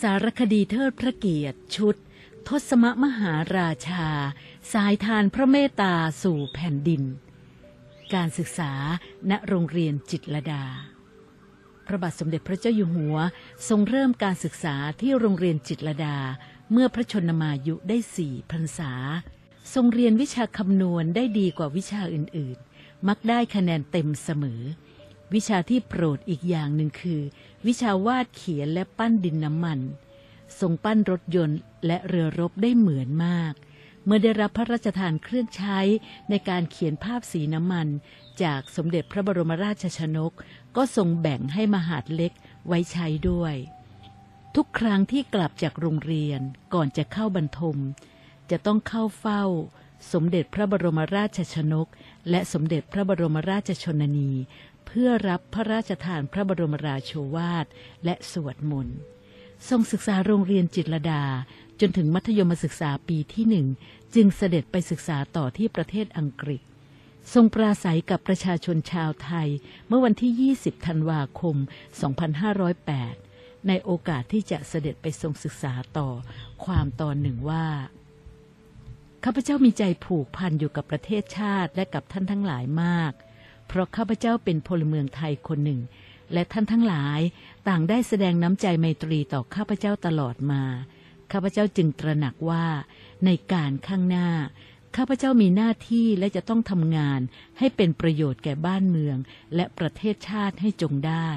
สารคดีเทิดพระเกียรติชุด ทศมมหาราชา สายทานพระเมตตาสู่แผ่นดิน การศึกษาณโรงเรียนจิตรดา พระบาทสมเด็จพระเจ้าอยู่หัวทรงเริ่มการศึกษาที่โรงเรียนจิตรดาเมื่อพระชนมายุได้สี่พรรษา ทรงเรียนวิชาคำนวณได้ดีกว่าวิชาอื่น ๆ มักได้คะแนนเต็มเสมอ วิชาที่โปรดอีกอย่างหนึ่งคือ วิชาวาดเขียนและปั้นดินน้ำมัน ทรงปั้นรถยนต์และเรือรบได้เหมือนมาก เมื่อได้รับพระราชทานเครื่องใช้ในการเขียนภาพสีน้ำมัน จากสมเด็จพระบรมราชชนก ก็ทรงแบ่งให้มหาดเล็กไว้ใช้ด้วย ทุกครั้งที่กลับจากโรงเรียนก่อนจะเข้าบรรทม จะต้องเข้าเฝ้า สมเด็จพระบรมราชชนก และสมเด็จพระบรมราชชนนี เพื่อรับพระราชทานพระบรมราโชวาทและสวดมนต์ทรงศึกษาโรงเรียนจิตรดา จนถึงมัธยมศึกษาปีที่หนึ่ง จึงเสด็จไปศึกษาต่อที่ประเทศอังกฤษ ทรงปราศัยกับประชาชนชาวไทย เมื่อวันที่ 20 ธันวาคม 2508 ในโอกาสที่จะเสด็จไปทรงศึกษาต่อความตอนหนึ่งว่าข้าพเจ้ามีใจผูกพันอยู่กับประเทศชาติและกับท่านทั้งหลายมาก เพราะข้าพเจ้าเป็นพลเมืองไทยคนหนึ่ง และท่านทั้งหลายต่างได้แสดงน้ำใจไมตรีต่อข้าพเจ้าตลอดมา ข้าพเจ้าจึงตระหนักว่า ในการข้างหน้า ข้าพเจ้ามีหน้าที่และจะต้องทำงานให้เป็นประโยชน์แก่บ้านเมือง และประเทศชาติให้จงได้